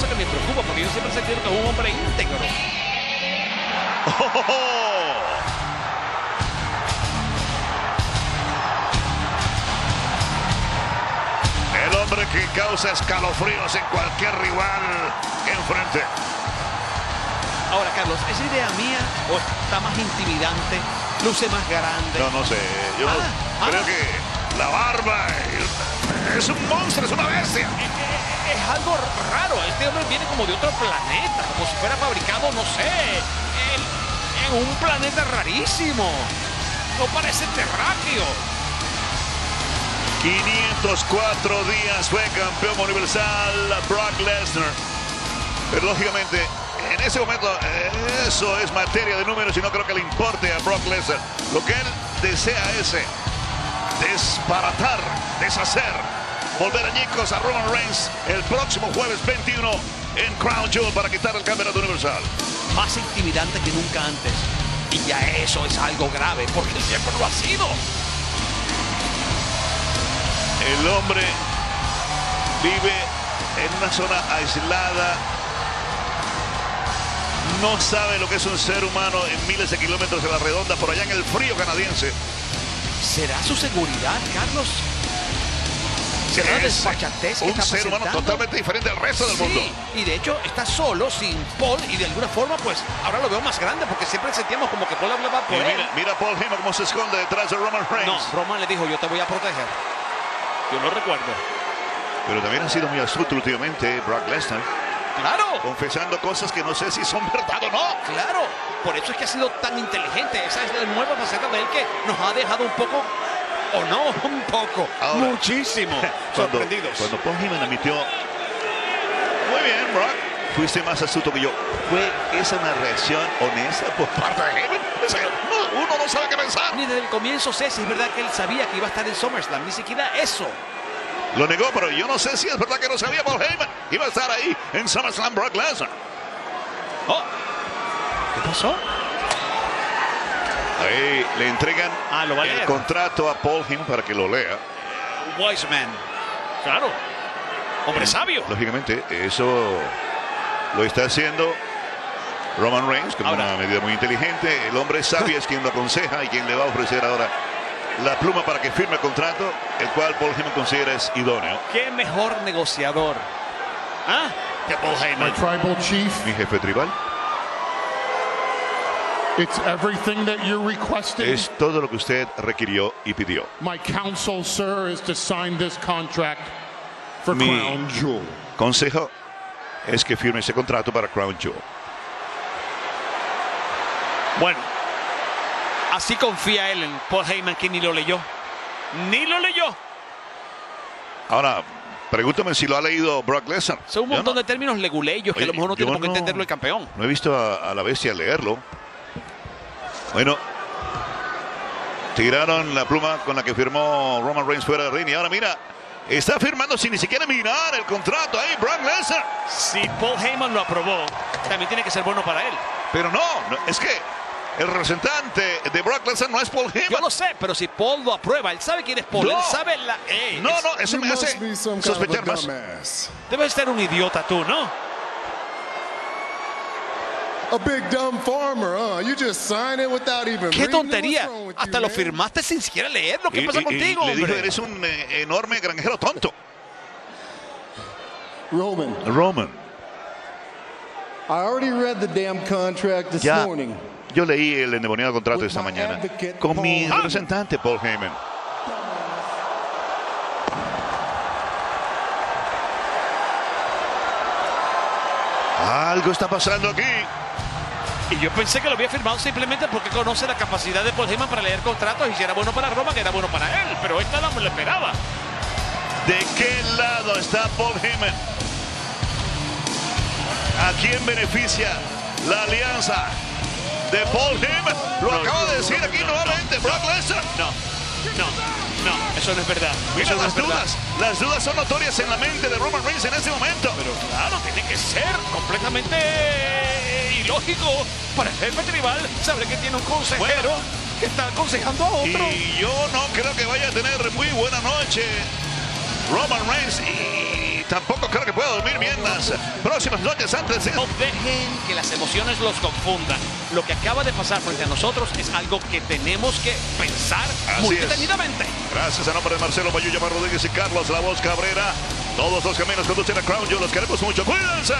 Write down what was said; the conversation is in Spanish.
cosa que me preocupa, porque yo siempre sentido que es un hombre íntegro. El hombre que causa escalofríos en cualquier rival enfrente. Ahora, Carlos, ¿es idea mía o está más intimidante? Luce más grande. No, no sé. Yo Ah, creo ah. que la barba es un monstruo, es una bestia. Es, es- es algo raro. Hombre viene como de otro planeta, como si fuera fabricado, no sé, en, en un planeta rarísimo. No parece terráqueo. 504 días fue campeón universal Brock Lesnar. Pero lógicamente, en ese momento, eso es materia de números y no creo que le importe a Brock Lesnar. Lo que él desea es desbaratar, deshacer, volver añicos a Roman Reigns el próximo jueves 21 en Crown Jewel para quitar el campeonato universal. Más intimidante que nunca antes. Y ya eso es algo grave, porque siempre lo ha sido. El hombre vive en una zona aislada. No sabe lo que es un ser humano en miles de kilómetros de la redonda por allá en el frío canadiense. ¿Será su seguridad, Carlos? ¿Será la Es desfachatez que un está ser humano presentando? totalmente diferente al resto del mundo. y de hecho está solo, sin Paul, y de alguna forma, pues ahora lo veo más grande, porque siempre sentíamos como que Paul hablaba Y por él. mira, mira Paul Heyman cómo se esconde detrás de Roman No, Reigns. Roman le dijo, yo te voy a proteger. Yo lo recuerdo. Pero también ha sido muy astuto últimamente Brock Lesnar, Claro, confesando cosas que no sé si son verdad o no. claro. Por eso es que ha sido tan inteligente. Esa es la nueva faceta de él que nos ha dejado un poco, o no, un poco, Ahora, muchísimo Cuando, sorprendidos. cuando Paul Heyman admitió, muy bien, Brock, fuiste más astuto que yo. ¿Fue esa una reacción honesta por parte de Heyman? No, uno no sabe qué pensar. Ni desde el comienzo sé si es verdad que él sabía que iba a estar en SummerSlam, ni siquiera eso. Lo negó, pero yo no sé si es verdad que no sabía Paul Heyman. Iba a estar ahí en SummerSlam Brock Lesnar. Oh, ¿Qué pasó? Ahí le entregan Ah, lo va a el leer. contrato a Paul Heyman para que lo lea. Wise man. Claro. Hombre sabio. Lógicamente, eso lo está haciendo Roman Reigns como Ahora- una medida muy inteligente. El hombre sabio es quien lo aconseja y quien le va a ofrecer ahora la pluma para que firme el contrato, el cual Paul Heyman considera es idóneo. ¿Qué mejor negociador? ¿Ah? Que Paul My Heyman. tribal chief, Mi jefe tribal it's everything that you're requesting. es todo lo que usted requirió y pidió. My counsel, sir, is to sign this contract for Mi- Crown Jewel. Consejo es que firme ese contrato para Crown Jewel. Bueno, así confía él en Paul Heyman que ni lo leyó. Ni lo leyó. Ahora, pregúntame si lo ha leído Brock Lesnar. Son un montón no- de términos leguleyos que a lo Oye, mejor no tiene por qué entenderlo el campeón. No he visto a, a la bestia leerlo. Bueno, tiraron la pluma con la que firmó Roman Reigns fuera del ring. Y ahora mira, está firmando sin ni siquiera mirar el contrato ahí, Brock Lesnar. Si Paul Heyman lo aprobó, también tiene que ser bueno para él. Pero no, no, es que el representante de Brock Lesnar no es Paul Yo Heyman. lo sé, pero si Paul lo aprueba, él sabe quién es Paul, No. él sabe la... Ey, No, es- no, eso You me hace sospechar más. Debes ser un idiota tú, ¿no? ¡Qué tontería! Hasta you, lo firmaste sin siquiera leerlo. ¿Qué Y- pasa y- y contigo, le dijo, eres un eh, enorme granjero tonto. Roman, Roman, I already read the damn contract this ya, morning. yo leí el endemoniado contrato With esta mañana con mi representante Paul Heyman. Algo está pasando aquí. Y yo pensé que lo había firmado simplemente porque conoce la capacidad de Paul Heyman para leer contratos y si era bueno para Roma, que era bueno para él. Pero esta no me lo esperaba. ¿De qué lado está Paul Heyman? ¿A quién beneficia la alianza de Paul Heyman? Lo No, acaba de decir aquí nuevamente Brock Lesnar. No, no, no, eso no es verdad. Mira Eso no las es verdad. dudas. Las dudas son notorias en la mente de Roman Reigns en este momento. Pero claro, tiene que ser completamente eh, ilógico para el jefe tribal saber que tiene un consejero que está aconsejando a otro. Y yo no creo que vaya a tener muy buena noche Roman Reigns. Y tampoco creo que pueda dormir bien las próximas noches antes de... No dejen que las emociones los confundan. Lo que acaba de pasar frente a nosotros es algo que tenemos que pensar Así muy detenidamente. Gracias a nombre de Marcelo Mayuya Rodríguez y Carlos La Voz Cabrera. Todos los caminos conducen a Crown. Yo los queremos mucho. Cuídense.